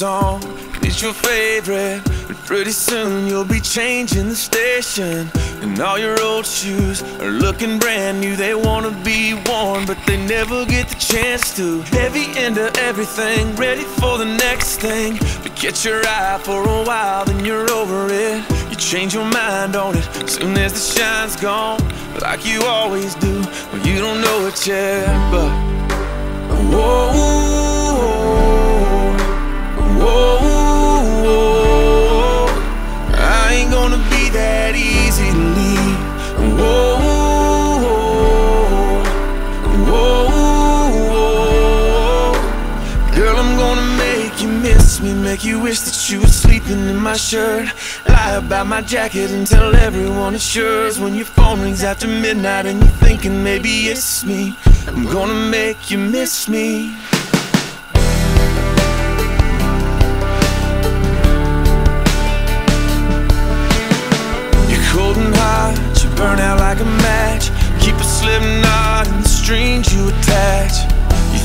song, it's your favorite. But pretty soon you'll be changing the station. And all your old shoes are looking brand new. They wanna be worn, but they never get the chance to. Heavy into everything, ready for the next thing. But catch your eye for a while, then you're over it. You change your mind on it soon as the shine's gone, like you always do. Well, you don't know it yet, but. Whoa, whoa, I ain't gonna be that easy to leave. Whoa, whoa, girl, I'm gonna make you miss me, make you wish that you were sleeping in my shirt. Lie about my jacket and tell everyone it's yours. When your phone rings after midnight and you're thinking maybe it's me, I'm gonna make you miss me.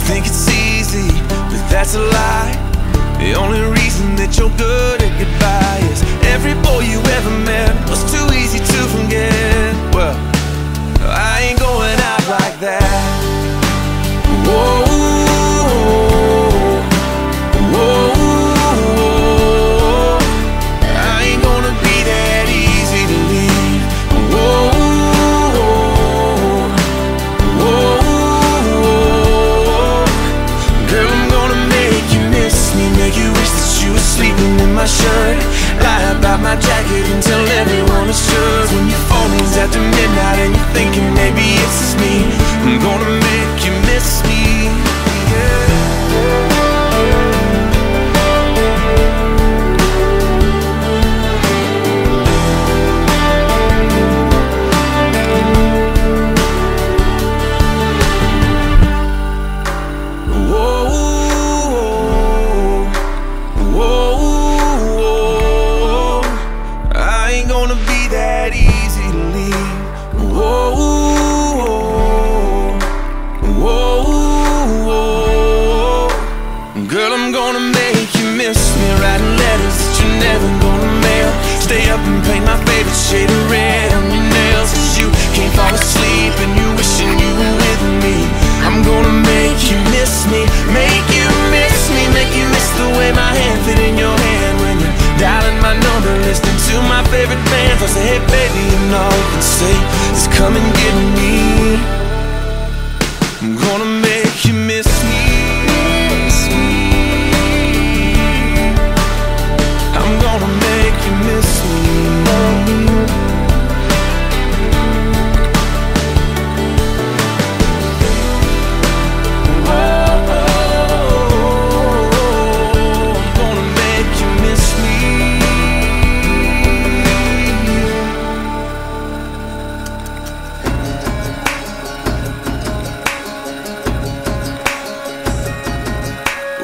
Think it's easy, but that's a lie. The only reason that you're good at goodbye is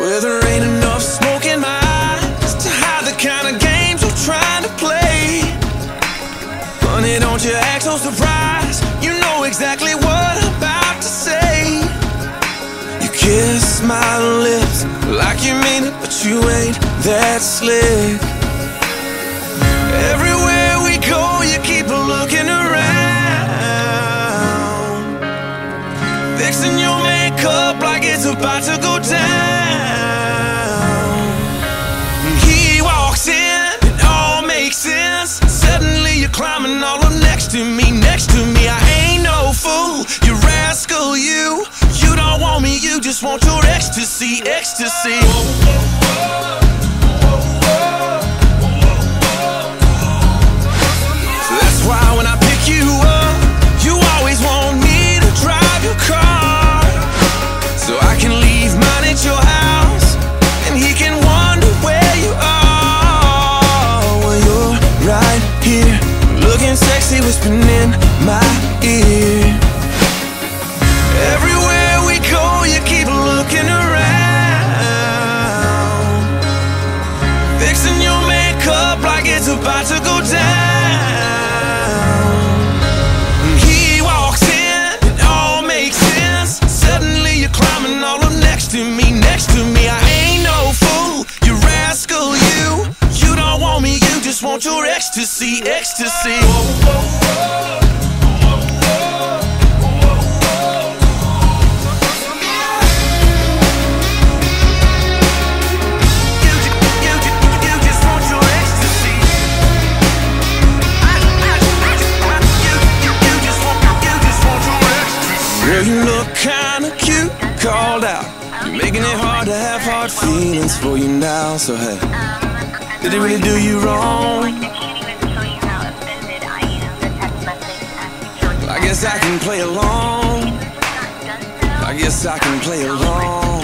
Well, there ain't enough smoke in my eyes to hide the kind of games you're trying to play. Honey, don't you act so surprised. You know exactly what I'm about to say. You kiss my lips like you mean it, but you ain't that slick. Everywhere we go, you keep looking around. Fixing your makeup like it's about to go you're all up next to me, next to me. I ain't no fool, you rascal, you. You don't want me, you just want your ex to see, ecstasy. So just want your ex to see. I- I- I- you- you- you just you just want your ex to see. Girl, you look kinda cute, called out. You're making it hard to have hard feelings for you now. So hey, did it really do you wrong? I guess I can play along. I guess I can play along.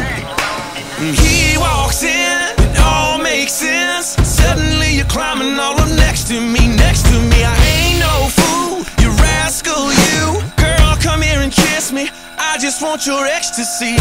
Mm. He walks in, it all makes sense. Suddenly you're climbing all up next to me, next to me. I ain't no fool, you rascal, you. Girl, come here and kiss me. I just want your ex to see.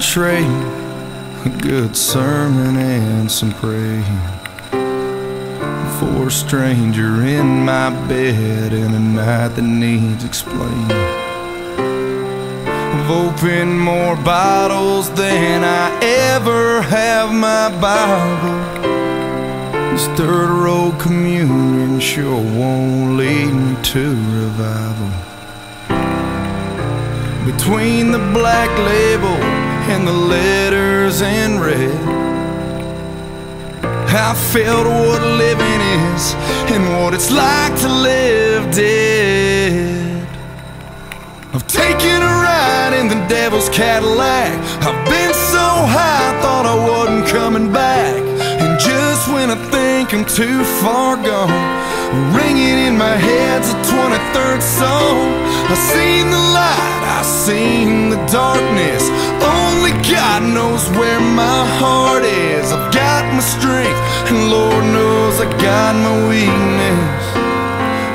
Trading a good sermon and some praying for a stranger in my bed in a night that needs explaining. I've opened more bottles than I ever have my Bible. This third road communion sure won't lead me to revival. Between the black label and the letters in red. I felt what living is and what it's like to live dead. I've taken a ride in the devil's Cadillac. I've been so high, I thought I wasn't coming back. And just when I think I'm too far gone Ringing in my head's a 23rd Psalm. I've seen the light, I've seen the darkness knows where my heart is I've got my strength, and Lord knows I got my weakness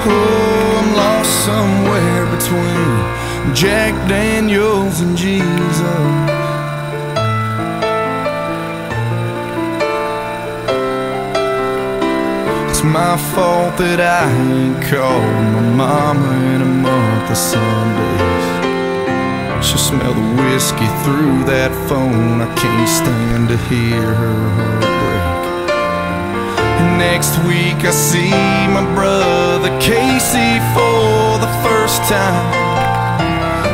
Oh, I'm lost somewhere between Jack Daniels and Jesus. It's my fault that I ain't called my mama in a month of Sundays. She smell the whiskey through that phone. I can't stand to hear her heart break. And next week I see my brother Casey for the first time.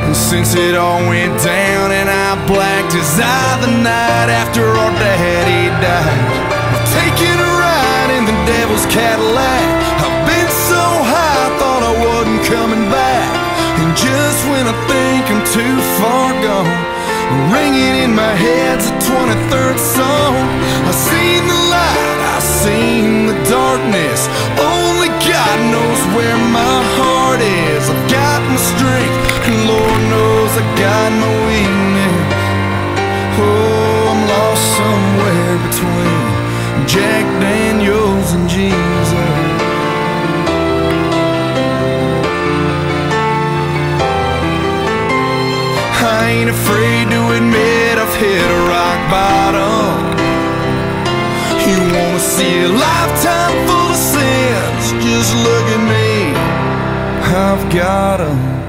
And since it all went down and I blacked his eye the night after our daddy died, I've taken a ride in the devil's Cadillac. Ringing in my head's a 23rd Psalm. I seen the light, I seen the darkness. Only God knows where my heart is. I've got my strength, and Lord knows I got my weakness. Oh, I'm lost somewhere between Jack Daniels and Jesus. Ain't afraid to admit I've hit a rock bottom. You wanna see a lifetime full of sins? Just look at me. I've got 'em.